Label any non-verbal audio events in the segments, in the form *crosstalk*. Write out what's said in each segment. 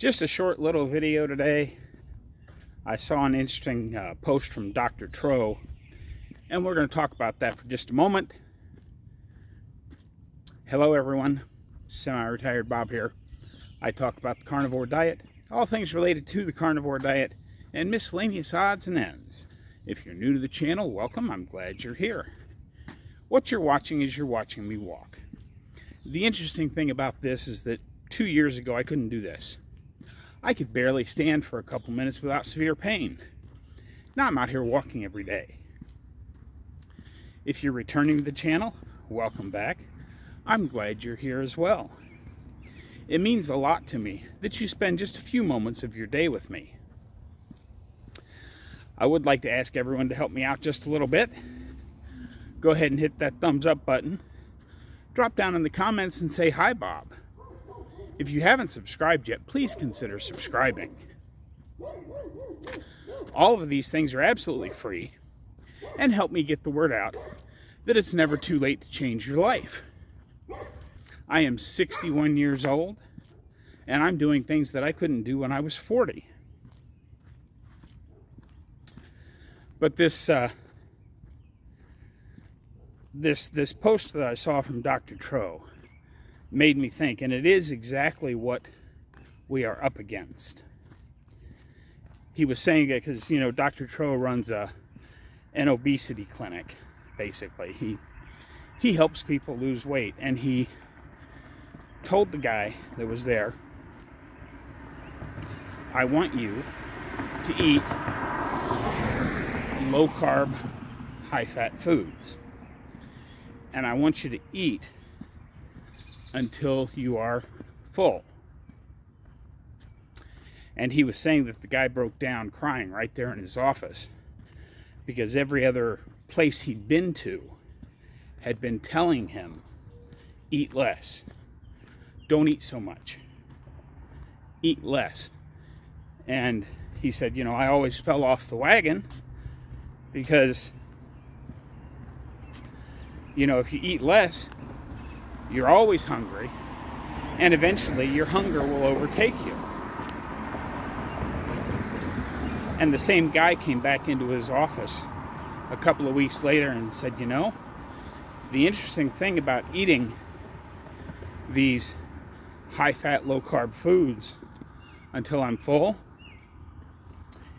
Just a short little video today. I saw an interesting uh, post from Dr. Tro, and we're going to talk about that for just a moment. Hello, everyone. Semi-retired Bob here. I talk about the carnivore diet, all things related to the carnivore diet, and miscellaneous odds and ends. If you're new to the channel, welcome. I'm glad you're here. What you're watching is you're watching me walk. The interesting thing about this is that two years ago I couldn't do this. I could barely stand for a couple minutes without severe pain. Now I'm out here walking every day. If you're returning to the channel, welcome back. I'm glad you're here as well. It means a lot to me that you spend just a few moments of your day with me. I would like to ask everyone to help me out just a little bit. Go ahead and hit that thumbs up button. Drop down in the comments and say, Hi, Bob. If you haven't subscribed yet, please consider subscribing. All of these things are absolutely free and help me get the word out that it's never too late to change your life. I am 61 years old and I'm doing things that I couldn't do when I was 40. But this uh, this this post that I saw from Dr. Tro made me think, and it is exactly what we are up against. He was saying it because, you know, Dr. Tro runs a, an obesity clinic, basically. He, he helps people lose weight, and he told the guy that was there, I want you to eat low carb, high fat foods. And I want you to eat until you are full. And he was saying that the guy broke down crying right there in his office because every other place he'd been to had been telling him eat less, don't eat so much, eat less. And he said, You know, I always fell off the wagon because, you know, if you eat less, you're always hungry, and eventually your hunger will overtake you. And the same guy came back into his office a couple of weeks later and said, You know, the interesting thing about eating these high fat, low carb foods until I'm full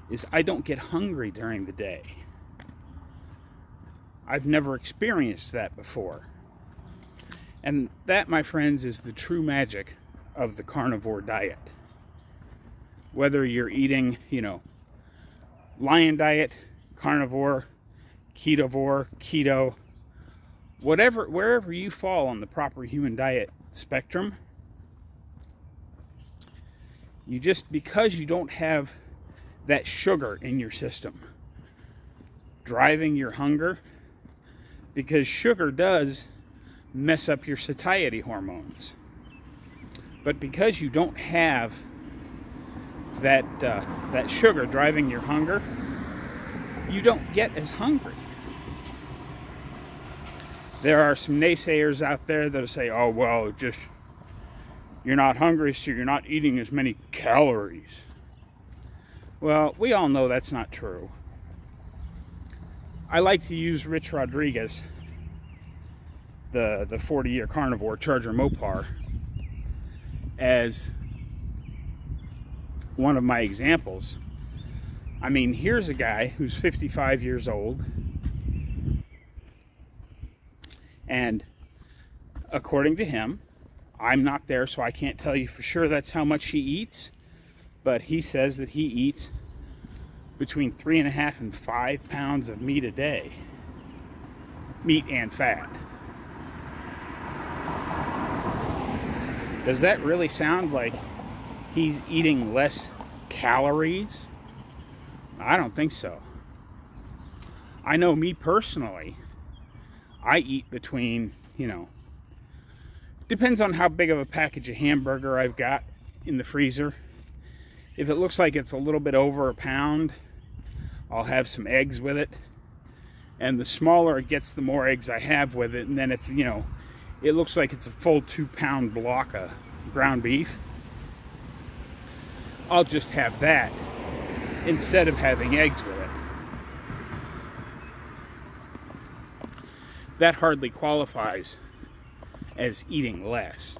is I don't get hungry during the day. I've never experienced that before. And that, my friends, is the true magic of the carnivore diet. Whether you're eating, you know, lion diet, carnivore, ketovore, keto, whatever, wherever you fall on the proper human diet spectrum, you just, because you don't have that sugar in your system driving your hunger, because sugar does mess up your satiety hormones. But because you don't have that, uh, that sugar driving your hunger, you don't get as hungry. There are some naysayers out there that say, oh, well, just you're not hungry, so you're not eating as many calories. Well, we all know that's not true. I like to use Rich Rodriguez the, the 40 year carnivore Charger Mopar as one of my examples. I mean, here's a guy who's 55 years old and according to him, I'm not there so I can't tell you for sure that's how much he eats, but he says that he eats between three and a half and five pounds of meat a day, meat and fat. Does that really sound like he's eating less calories? I don't think so. I know me personally, I eat between, you know, depends on how big of a package of hamburger I've got in the freezer. If it looks like it's a little bit over a pound, I'll have some eggs with it. And the smaller it gets, the more eggs I have with it. And then if, you know, it looks like it's a full two pound block of ground beef. I'll just have that instead of having eggs with it. That hardly qualifies as eating less.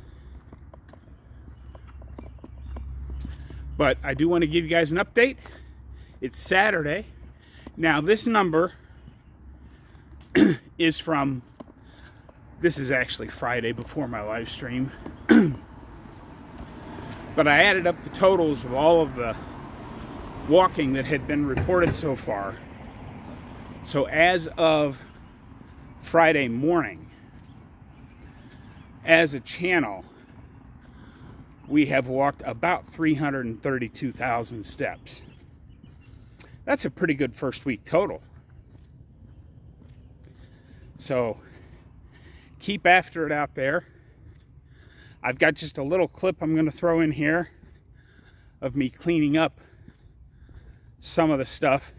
But I do want to give you guys an update. It's Saturday. Now this number *clears throat* is from, this is actually Friday before my live stream. *clears throat* but I added up the totals of all of the walking that had been reported so far. So as of Friday morning, as a channel, we have walked about 332,000 steps. That's a pretty good first week total. So keep after it out there. I've got just a little clip I'm going to throw in here of me cleaning up some of the stuff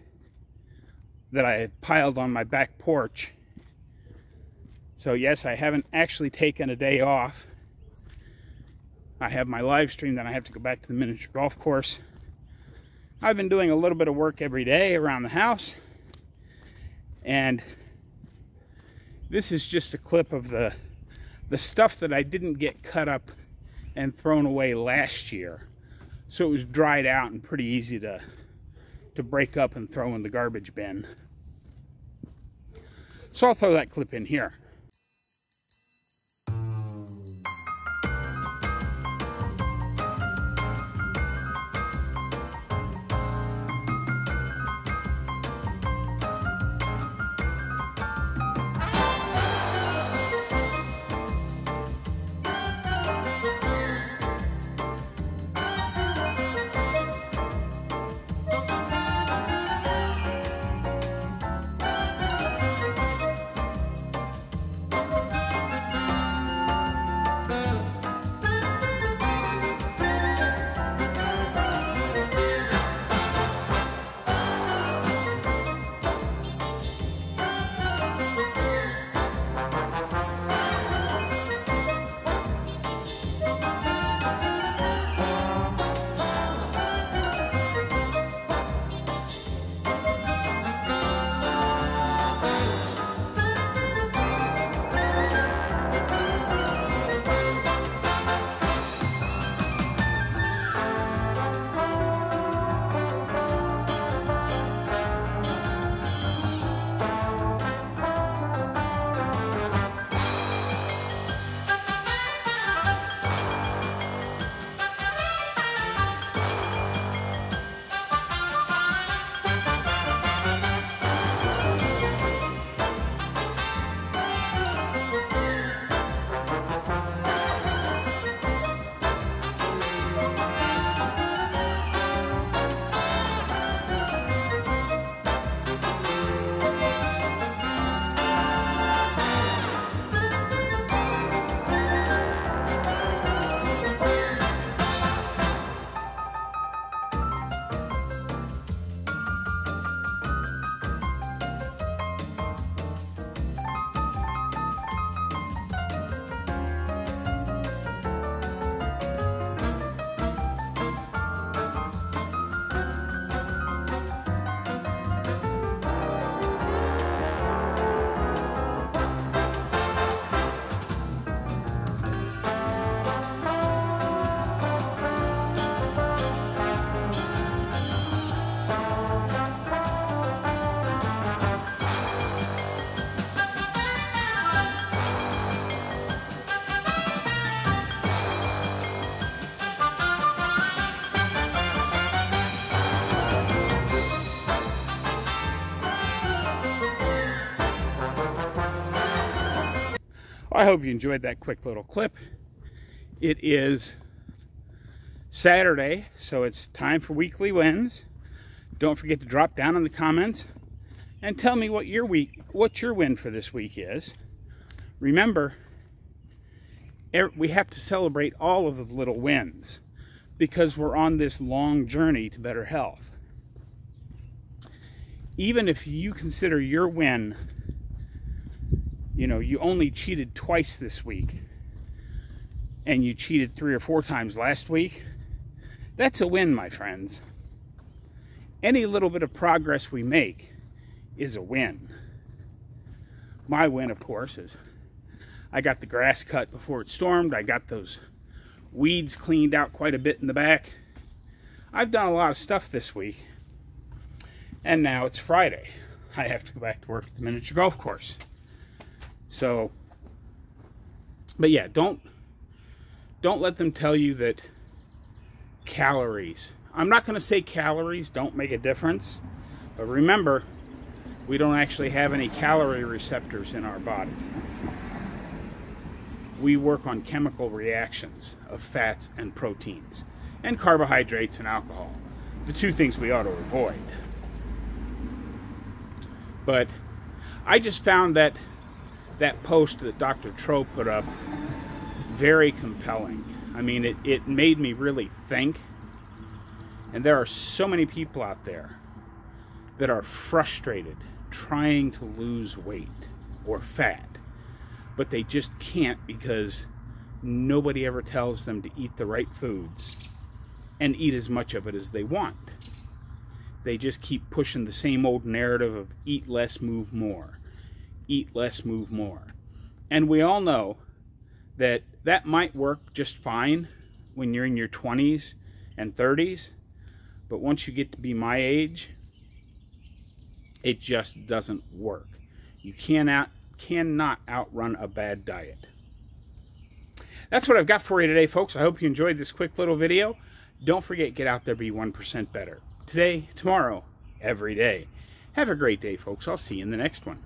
that I piled on my back porch. So yes, I haven't actually taken a day off. I have my live stream, then I have to go back to the miniature golf course. I've been doing a little bit of work every day around the house. And this is just a clip of the the stuff that I didn't get cut up and thrown away last year. So it was dried out and pretty easy to to break up and throw in the garbage bin. So I'll throw that clip in here. I hope you enjoyed that quick little clip. It is Saturday, so it's time for weekly wins. Don't forget to drop down in the comments and tell me what your week, what your win for this week is. Remember, er, we have to celebrate all of the little wins because we're on this long journey to better health. Even if you consider your win you know, you only cheated twice this week and you cheated three or four times last week, That's a win, my friends. Any little bit of progress we make is a win. My win, of course, is I got the grass cut before it stormed. I got those weeds cleaned out quite a bit in the back. I've done a lot of stuff this week. And now it's Friday. I have to go back to work at the miniature golf course. So, but yeah, don't don't let them tell you that calories. I'm not going to say calories don't make a difference, but remember, we don't actually have any calorie receptors in our body. We work on chemical reactions of fats and proteins, and carbohydrates and alcohol, the two things we ought to avoid. But I just found that that post that Dr. Tro put up very compelling. I mean, it, it made me really think. And there are so many people out there that are frustrated trying to lose weight or fat, but they just can't because nobody ever tells them to eat the right foods and eat as much of it as they want. They just keep pushing the same old narrative of eat less, move more. Eat less, move more. And we all know that that might work just fine when you're in your 20s and 30s, but once you get to be my age, it just doesn't work. You cannot cannot outrun a bad diet. That's what I've got for you today, folks. I hope you enjoyed this quick little video. Don't forget, get out there, be 1% better. Today, tomorrow, every day. Have a great day, folks. I'll see you in the next one.